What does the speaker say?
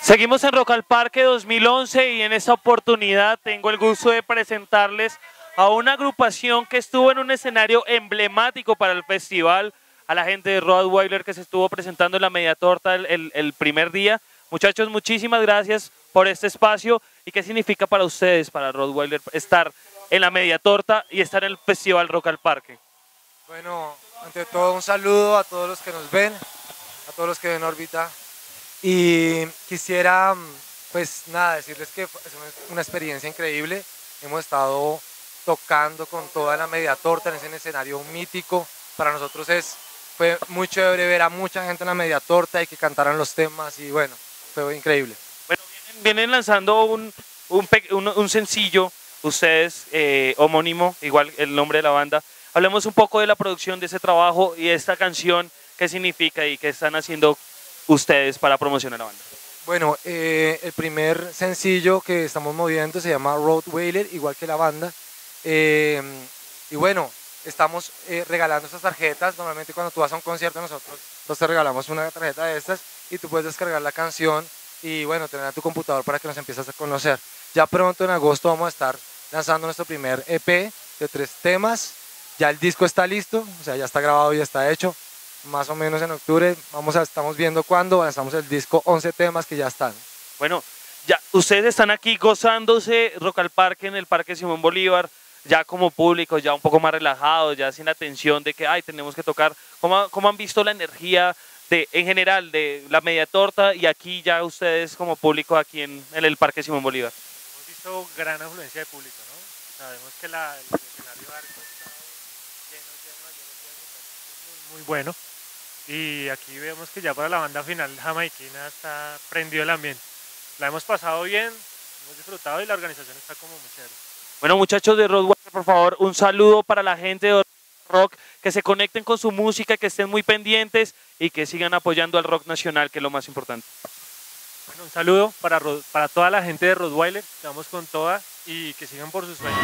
Seguimos en Rock al Parque 2011 y en esta oportunidad tengo el gusto de presentarles a una agrupación que estuvo en un escenario emblemático para el festival, a la gente de Rottweiler que se estuvo presentando en la media torta el, primer día. Muchachos, muchísimas gracias por este espacio y qué significa para ustedes, para Rottweiler, estar en la media torta y estar en el festival Rock al Parque. Bueno, ante todo un saludo a todos los que nos ven, a todos los que ven órbita y quisiera, pues nada, decirles que es una experiencia increíble. Hemos estado tocando con toda la media torta en ese escenario mítico. Para nosotros es, fue muy chévere ver a mucha gente en la media torta y que cantaran los temas y bueno, fue increíble. Bueno, vienen, lanzando un, un, sencillo, ustedes, eh, homónimo, igual el nombre de la banda. Hablemos un poco de la producción de ese trabajo y esta canción, qué significa y qué están haciendo ustedes para promocionar la banda? Bueno, eh, el primer sencillo que estamos moviendo se llama Road Whaler, igual que la banda. Eh, y bueno, estamos eh, regalando estas tarjetas. Normalmente cuando tú vas a un concierto nosotros te regalamos una tarjeta de estas y tú puedes descargar la canción y bueno, tener a tu computador para que nos empieces a conocer. Ya pronto en agosto vamos a estar lanzando nuestro primer EP de tres temas. Ya el disco está listo, o sea, ya está grabado y ya está hecho más o menos en octubre. Vamos a, estamos viendo cuándo lanzamos el disco 11 temas que ya están. Bueno, ya ustedes están aquí gozándose Rock al Parque en el Parque Simón Bolívar, ya como público, ya un poco más relajados, ya sin la tensión de que, ay, tenemos que tocar. ¿Cómo, cómo han visto la energía de, en general de la media torta y aquí ya ustedes como público aquí en, el Parque Simón Bolívar? Hemos visto gran afluencia de público, ¿no? Sabemos que la, el escenario está lleno, lleno, lleno, muy, muy bueno y aquí vemos que ya para la banda final jamaiquina está prendido el ambiente. La hemos pasado bien, hemos disfrutado y la organización está como muy chévere. Bueno muchachos de Roadwater, por favor, un saludo para la gente de rock, que se conecten con su música, que estén muy pendientes y que sigan apoyando al rock nacional, que es lo más importante. Bueno, un saludo para, para toda la gente de Rottweiler, vamos con toda y que sigan por sus sueños.